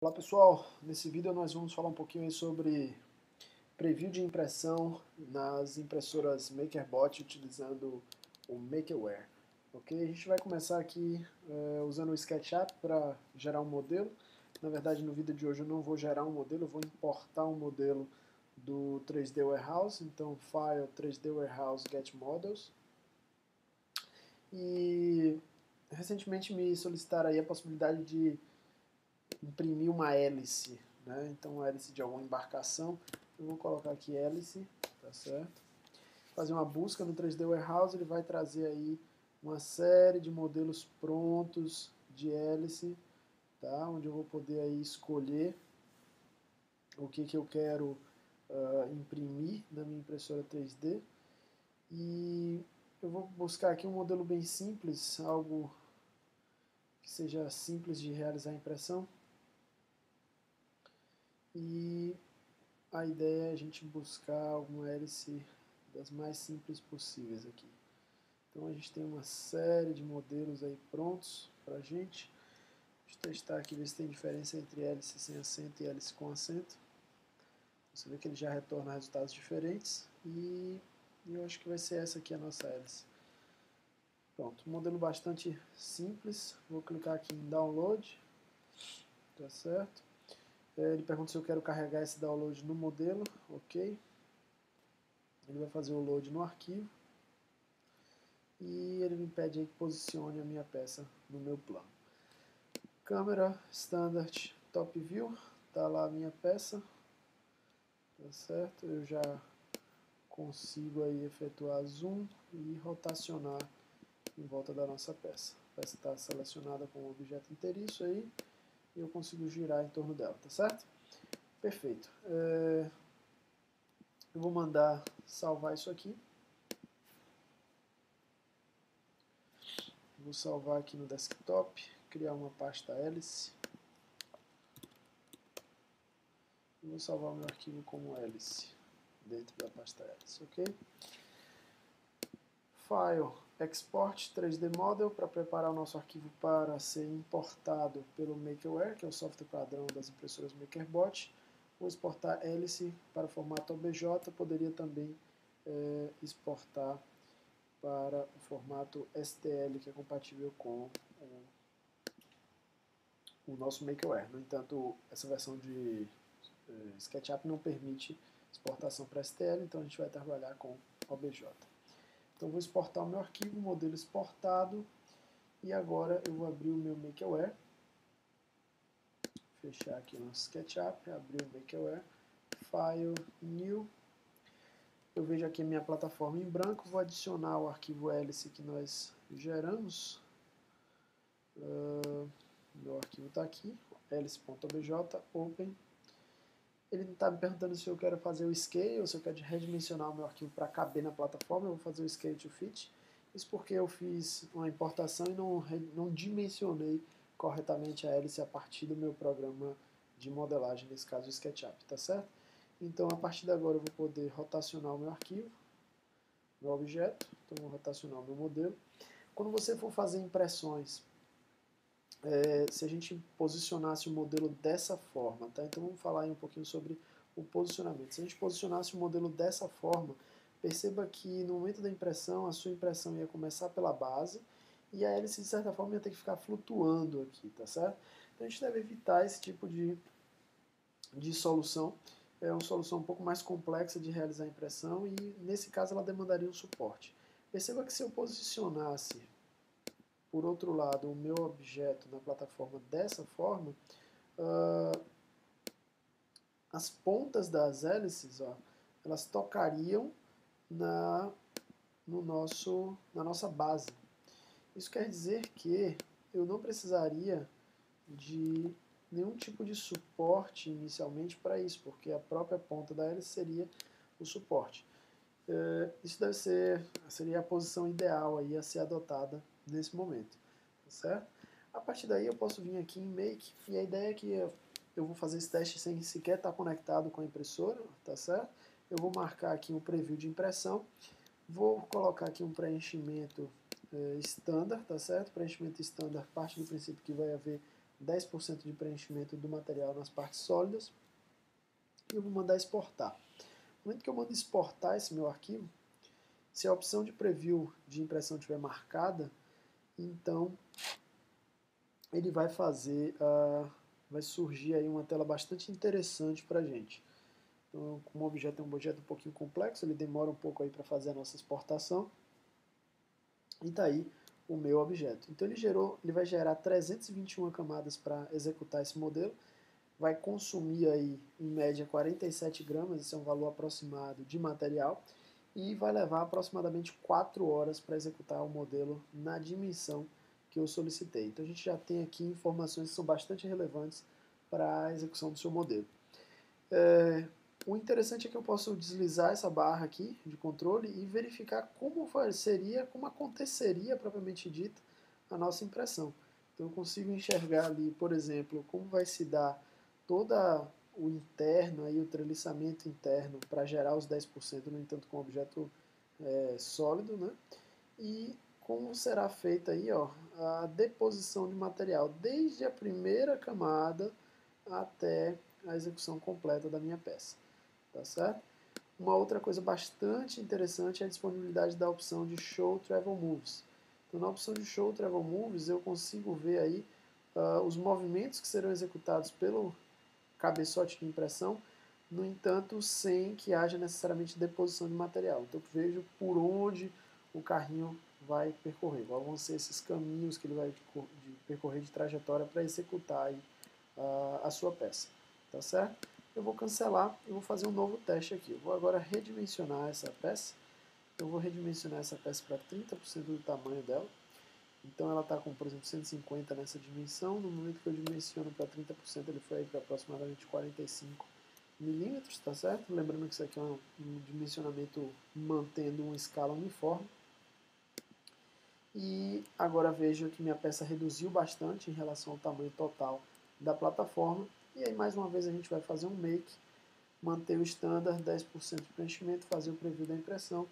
Olá pessoal, nesse vídeo nós vamos falar um pouquinho sobre preview de impressão nas impressoras MakerBot utilizando o Makerware. Ok, a gente vai começar aqui é, usando o SketchUp para gerar um modelo. Na verdade no vídeo de hoje eu não vou gerar um modelo, eu vou importar um modelo do 3D Warehouse, então File 3D Warehouse Get Models. E recentemente me solicitaram aí a possibilidade de imprimir uma hélice, né? então hélice de alguma embarcação, eu vou colocar aqui hélice, tá certo? Fazer uma busca no 3D Warehouse, ele vai trazer aí uma série de modelos prontos de hélice, tá? onde eu vou poder aí escolher o que, que eu quero uh, imprimir na minha impressora 3D e eu vou buscar aqui um modelo bem simples, algo que seja simples de realizar a impressão. E a ideia é a gente buscar alguma hélice das mais simples possíveis aqui. Então a gente tem uma série de modelos aí prontos para a gente. Deixa eu testar aqui, ver se tem diferença entre hélice sem acento e hélice com acento. Você vê que ele já retorna resultados diferentes e eu acho que vai ser essa aqui a nossa hélice. Pronto, modelo bastante simples. Vou clicar aqui em download. Tá certo. É, ele pergunta se eu quero carregar esse download no modelo, ok. Ele vai fazer o load no arquivo. E ele me pede aí que posicione a minha peça no meu plano. Câmera Standard Top View, tá lá a minha peça, tá certo? Eu já consigo aí efetuar zoom e rotacionar em volta da nossa peça. A peça está selecionada com o objeto inteiriço aí, e eu consigo girar em torno dela, tá certo? Perfeito. É... Eu vou mandar salvar isso aqui. Vou salvar aqui no desktop, criar uma pasta hélice. Vou salvar meu arquivo como hélice dentro da pasta hélice, ok? File Export 3D Model para preparar o nosso arquivo para ser importado pelo Makerware, que é o software padrão das impressoras MakerBot. Vou exportar hélice para o formato OBJ, poderia também é, exportar para o formato STL, que é compatível com o, o nosso Makerware. No entanto, essa versão de é, SketchUp não permite exportação para STL, então a gente vai trabalhar com OBJ. Então vou exportar o meu arquivo, modelo exportado, e agora eu vou abrir o meu Makerware. Fechar aqui o nosso SketchUp, abrir o Makerware, File, New. Eu vejo aqui a minha plataforma em branco, vou adicionar o arquivo hélice que nós geramos. Uh, meu arquivo está aqui, hélice.obj, open ele está me perguntando se eu quero fazer o scale, se eu quero redimensionar o meu arquivo para caber na plataforma, eu vou fazer o scale to fit. Isso porque eu fiz uma importação e não, não dimensionei corretamente a hélice a partir do meu programa de modelagem, nesse caso o SketchUp, tá certo? Então a partir de agora eu vou poder rotacionar o meu arquivo, meu objeto, então vou rotacionar o meu modelo. Quando você for fazer impressões é, se a gente posicionasse o modelo dessa forma, tá? Então vamos falar aí um pouquinho sobre o posicionamento. Se a gente posicionasse o modelo dessa forma, perceba que no momento da impressão, a sua impressão ia começar pela base e a hélice, de certa forma, ia ter que ficar flutuando aqui, tá certo? Então a gente deve evitar esse tipo de, de solução. É uma solução um pouco mais complexa de realizar a impressão e, nesse caso, ela demandaria um suporte. Perceba que se eu posicionasse por outro lado, o meu objeto na plataforma dessa forma, uh, as pontas das hélices, ó, elas tocariam na, no nosso, na nossa base. Isso quer dizer que eu não precisaria de nenhum tipo de suporte inicialmente para isso, porque a própria ponta da hélice seria o suporte. Uh, isso deve ser, seria a posição ideal aí a ser adotada nesse momento, tá certo? A partir daí eu posso vir aqui em Make, e a ideia é que eu vou fazer esse teste sem sequer estar conectado com a impressora, tá certo? Eu vou marcar aqui um preview de impressão, vou colocar aqui um preenchimento é, standard, tá certo? Preenchimento standard parte do princípio que vai haver 10% de preenchimento do material nas partes sólidas e eu vou mandar exportar. No momento que eu mando exportar esse meu arquivo, se a opção de preview de impressão estiver marcada, então ele vai fazer, uh, vai surgir aí uma tela bastante interessante para a gente. Então, como o objeto é um objeto um pouquinho complexo, ele demora um pouco aí para fazer a nossa exportação. E está aí o meu objeto. Então ele gerou, ele vai gerar 321 camadas para executar esse modelo. Vai consumir aí em média 47 gramas, esse é um valor aproximado de material, e vai levar aproximadamente 4 horas para executar o modelo na dimensão que eu solicitei. Então a gente já tem aqui informações que são bastante relevantes para a execução do seu modelo. É, o interessante é que eu posso deslizar essa barra aqui de controle e verificar como seria, como aconteceria propriamente dito a nossa impressão. Então eu consigo enxergar ali, por exemplo, como vai se dar toda o interno, aí, o treliçamento interno para gerar os 10%, no entanto com objeto é, sólido, né? E como será feita aí, ó, a deposição de material desde a primeira camada até a execução completa da minha peça tá certo? Uma outra coisa bastante interessante é a disponibilidade da opção de Show Travel Moves. Então, na opção de Show Travel Moves, eu consigo ver aí uh, os movimentos que serão executados pelo cabeçote de impressão, no entanto, sem que haja necessariamente deposição de material. Então, eu vejo por onde o carrinho vai percorrer, quais vão ser esses caminhos que ele vai percorrer de trajetória para executar aí, uh, a sua peça, tá certo? eu vou cancelar e vou fazer um novo teste aqui. Eu vou agora redimensionar essa peça. Eu vou redimensionar essa peça para 30% do tamanho dela. Então ela está com, por exemplo, 150 nessa dimensão. No momento que eu dimensiono para 30%, ele foi para aproximadamente 45 milímetros, tá certo? Lembrando que isso aqui é um, dimensionamento mantendo uma escala uniforme. E agora vejo que minha peça reduziu bastante em relação ao tamanho total da plataforma e aí, mais uma vez, a gente vai fazer um make, manter o standard, 10% de preenchimento, fazer o preview da impressão.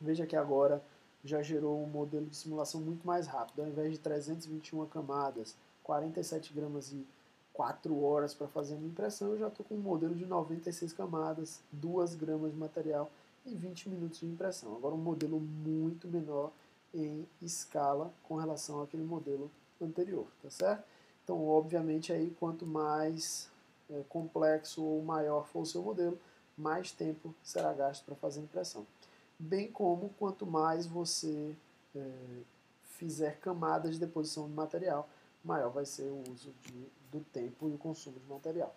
Veja que agora já gerou um modelo de simulação muito mais rápido. Ao invés de 321 camadas, 47 gramas e 4 horas para fazer a impressão, eu já estou com um modelo de 96 camadas, 2 gramas de material e 20 minutos de impressão. Agora um modelo muito menor em escala com relação àquele modelo anterior, tá certo? Então, obviamente, aí quanto mais é, complexo ou maior for o seu modelo, mais tempo será gasto para fazer impressão. Bem como quanto mais você é, fizer camadas de deposição de material, maior vai ser o uso de, do tempo e o consumo de material.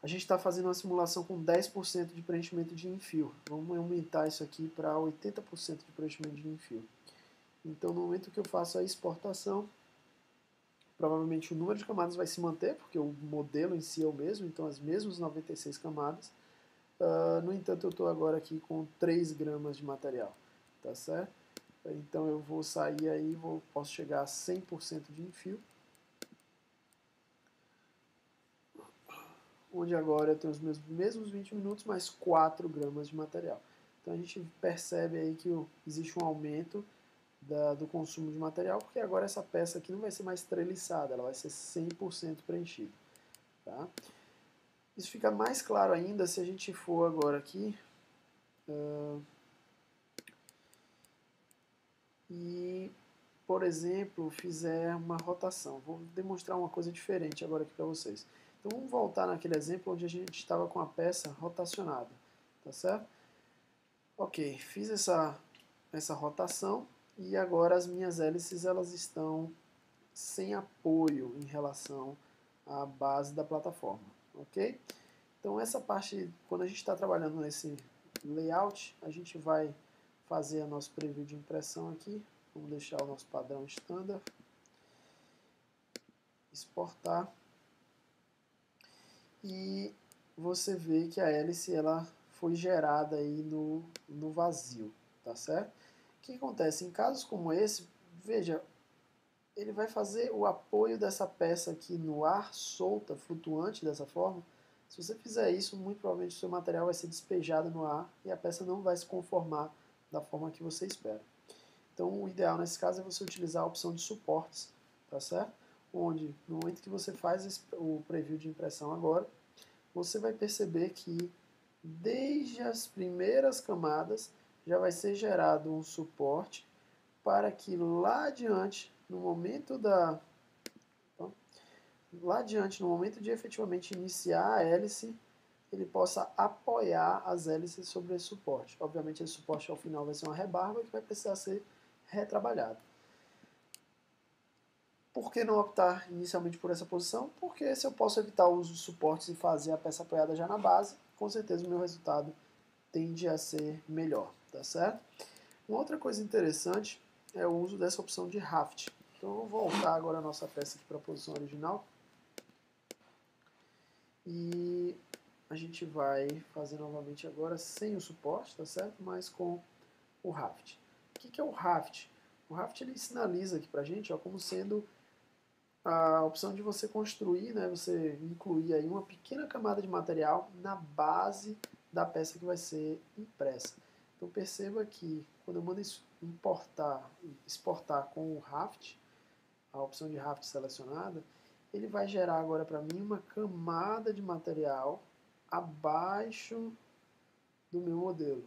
A gente está fazendo uma simulação com 10% de preenchimento de enfio. Vamos aumentar isso aqui para 80% de preenchimento de enfio. Então, no momento que eu faço a exportação, provavelmente o número de camadas vai se manter, porque o modelo em si é o mesmo, então as mesmas 96 camadas. Uh, no entanto, eu estou agora aqui com 3 gramas de material, tá certo? Então eu vou sair aí, vou, posso chegar a 100% de enfio. Onde agora eu tenho os meus mesmos 20 minutos, mais 4 gramas de material. Então a gente percebe aí que existe um aumento da, do consumo de material, porque agora essa peça aqui não vai ser mais treliçada, ela vai ser 100% preenchida. Tá? Isso fica mais claro ainda se a gente for agora aqui uh, e, por exemplo, fizer uma rotação. Vou demonstrar uma coisa diferente agora aqui para vocês. Então vamos voltar naquele exemplo onde a gente estava com a peça rotacionada, tá certo? Ok, fiz essa, essa rotação e agora as minhas hélices elas estão sem apoio em relação à base da plataforma, ok? Então essa parte, quando a gente está trabalhando nesse layout, a gente vai fazer a nosso preview de impressão aqui, vamos deixar o nosso padrão standard, exportar, e você vê que a hélice ela foi gerada aí no, no vazio, tá certo? O que acontece? Em casos como esse, veja, ele vai fazer o apoio dessa peça aqui no ar, solta, flutuante dessa forma. Se você fizer isso, muito provavelmente o seu material vai ser despejado no ar e a peça não vai se conformar da forma que você espera. Então, o ideal nesse caso é você utilizar a opção de suportes, tá certo? onde no momento que você faz o preview de impressão agora, você vai perceber que desde as primeiras camadas já vai ser gerado um suporte para que lá adiante, no momento da lá adiante, no momento de efetivamente iniciar a hélice, ele possa apoiar as hélices sobre esse suporte. Obviamente esse suporte ao final vai ser uma rebarba que vai precisar ser retrabalhado. Por que não optar inicialmente por essa posição? Porque se eu posso evitar o uso de suportes e fazer a peça apoiada já na base, com certeza o meu resultado tende a ser melhor, tá certo? Uma outra coisa interessante é o uso dessa opção de raft. Então vou voltar agora a nossa peça para a posição original. E a gente vai fazer novamente agora sem o suporte, tá certo? Mas com o raft. O que, que é o raft? O raft ele sinaliza aqui para a gente ó, como sendo a opção de você construir, né, você incluir aí uma pequena camada de material na base da peça que vai ser impressa. Então perceba que quando eu mando importar, exportar com o Raft, a opção de Raft selecionada, ele vai gerar agora para mim uma camada de material abaixo do meu modelo,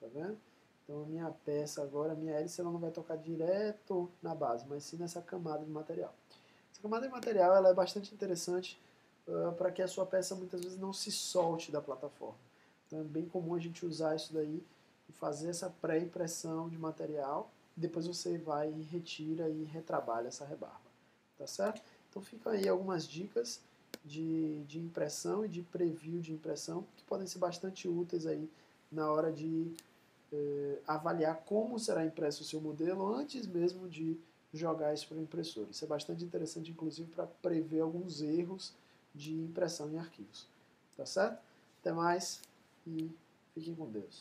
tá vendo? Então a minha peça agora, a minha hélice, ela não vai tocar direto na base, mas sim nessa camada de material. Essa camada de material ela é bastante interessante uh, para que a sua peça muitas vezes não se solte da plataforma. Então é bem comum a gente usar isso daí e fazer essa pré-impressão de material, depois você vai e retira e retrabalha essa rebarba, tá certo? Então ficam aí algumas dicas de, de impressão e de preview de impressão que podem ser bastante úteis aí na hora de eh, avaliar como será impresso o seu modelo antes mesmo de jogar isso para o impressor. Isso é bastante interessante, inclusive, para prever alguns erros de impressão em arquivos. Tá certo? Até mais e fiquem com Deus.